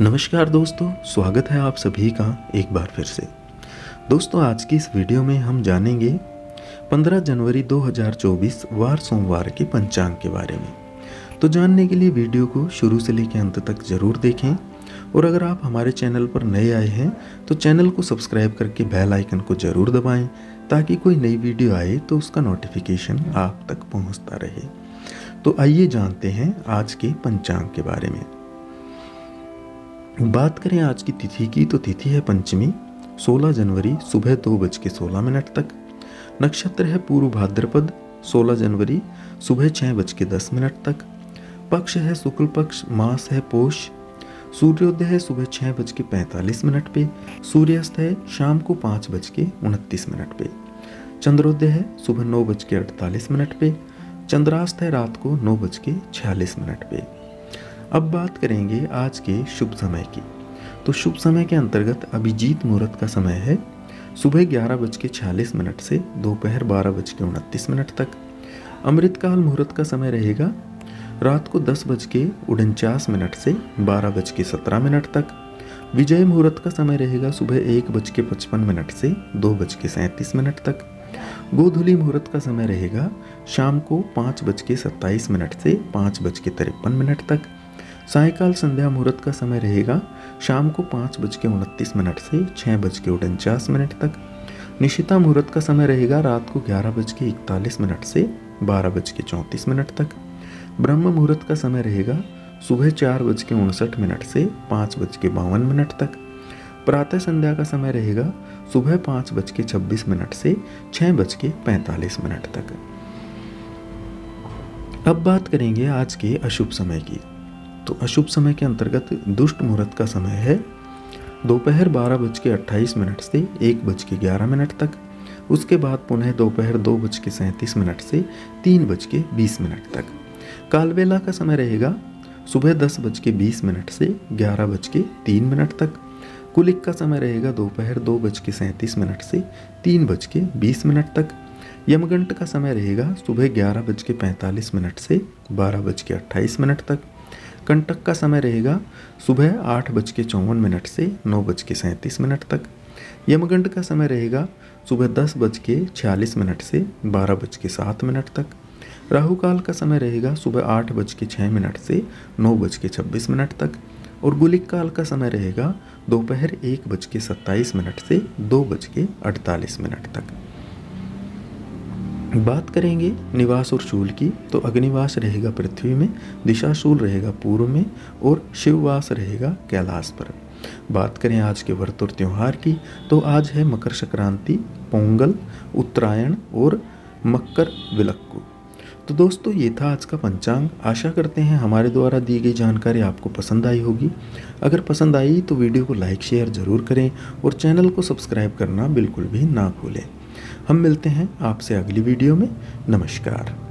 नमस्कार दोस्तों, स्वागत है आप सभी का एक बार फिर से। दोस्तों, आज की इस वीडियो में हम जानेंगे 15 जनवरी 2024 वार सोमवार के पंचांग के बारे में। तो जानने के लिए वीडियो को शुरू से लेकर अंत तक ज़रूर देखें और अगर आप हमारे चैनल पर नए आए हैं तो चैनल को सब्सक्राइब करके बेल आइकन को ज़रूर दबाएँ ताकि कोई नई वीडियो आए तो उसका नोटिफिकेशन आप तक पहुँचता रहे। तो आइए जानते हैं आज के पंचांग के बारे में। बात करें आज की तिथि की तो तिथि है पंचमी। 16 जनवरी सुबह दो बज के सोलह मिनट तक। नक्षत्र है पूर्व भाद्रपद 16 जनवरी सुबह छः बज के दस मिनट तक। पक्ष है शुक्ल पक्ष, मास है पोष। सूर्योदय है सुबह छः बज के पैंतालीस मिनट पे। सूर्यास्त है शाम को पाँच बज के उनतीस मिनट पे। चंद्रोदय है सुबह नौ बज के अड़तालीस मिनट पे। चंद्रास्त है रात को नौ बज के छियालीस मिनट पे। अब बात करेंगे आज के शुभ समय की। तो शुभ समय के अंतर्गत अभिजीत मुहूर्त का समय है। सुबह ग्यारह बज के छियालीस मिनट से दोपहर बारह बज के उनतीस मिनट तक। अमृतकाल मुहूर्त का समय रहेगा। रात को दस बज के उनचास मिनट से बारह बज के सत्रह मिनट तक। विजय मुहूर्त का समय रहेगा सुबह एक बज के पचपन मिनट से दो बज के सैंतीस मिनट तक। गोधुली मुहूर्त का समय रहेगा शाम को पाँच बज के सत्ताईस मिनट से पाँच बज के तिरपन मिनट तक। सायकाल संध्या मुहूर्त का समय रहेगा। शाम को पाँच बज के उनतीस मिनट से छः बज के उनचास मिनट तक। निशिता मुहूर्त का समय रहेगा रात को ग्यारह बज के इकतालीस मिनट से बारह बज के चौंतीस मिनट तक। ब्रह्म मुहूर्त का समय रहेगा सुबह चार बज के उनसठ मिनट से पाँच बज के बावन मिनट तक। प्रातः संध्या का समय रहेगा सुबह पाँच बज के छब्बीस मिनट से छः बज के पैंतालीस मिनट तक। अब बात करेंगे आज के अशुभ समय की। तो अशुभ समय के अंतर्गत दुष्ट मुहूर्त का समय है दोपहर बारह बज के अट्ठाईस मिनट से एक बज के ग्यारह मिनट तक उसके बाद पुनः दोपहर दो बज के सैंतीस मिनट से तीन बज के बीस मिनट तक कालबेला का समय रहेगा सुबह दस बज के बीस मिनट से ग्यारह बज के तीन मिनट तक कुलिक का समय रहेगा दोपहर दो बज के सैंतीस मिनट से तीन बज के बीस मिनट तक यमगंट का समय रहेगा सुबह ग्यारह बज के पैंतालीस मिनट से बारह बज के अट्ठाईस मिनट तक कंटक का समय रहेगा सुबह आठ बज के चौवन मिनट से नौ बज के सैंतीस मिनट तक। यमगंड का समय रहेगा सुबह दस बज के छियालीस मिनट से बारह बज के सात मिनट तक। राहु काल का समय रहेगा सुबह आठ बज के छः मिनट से नौ बज के छब्बीस मिनट तक और गुलिक काल का समय रहेगा दोपहर एक बज के सत्ताईस मिनट से दो बज के अड़तालीस मिनट तक। बात करेंगे निवास और शूल की तो अग्निवास रहेगा पृथ्वी में, दिशाशूल रहेगा पूर्व में, और शिववास रहेगा कैलाश पर। बात करें आज के व्रत और त्यौहार की तो आज है मकर संक्रांति, पोंगल, उत्तरायण और मकर विलक्कू। तो दोस्तों, ये था आज का पंचांग। आशा करते हैं हमारे द्वारा दी गई जानकारी आपको पसंद आई होगी। अगर पसंद आई तो वीडियो को लाइक, शेयर ज़रूर करें और चैनल को सब्सक्राइब करना बिल्कुल भी ना भूलें। हम मिलते हैं आपसे अगली वीडियो में। नमस्कार।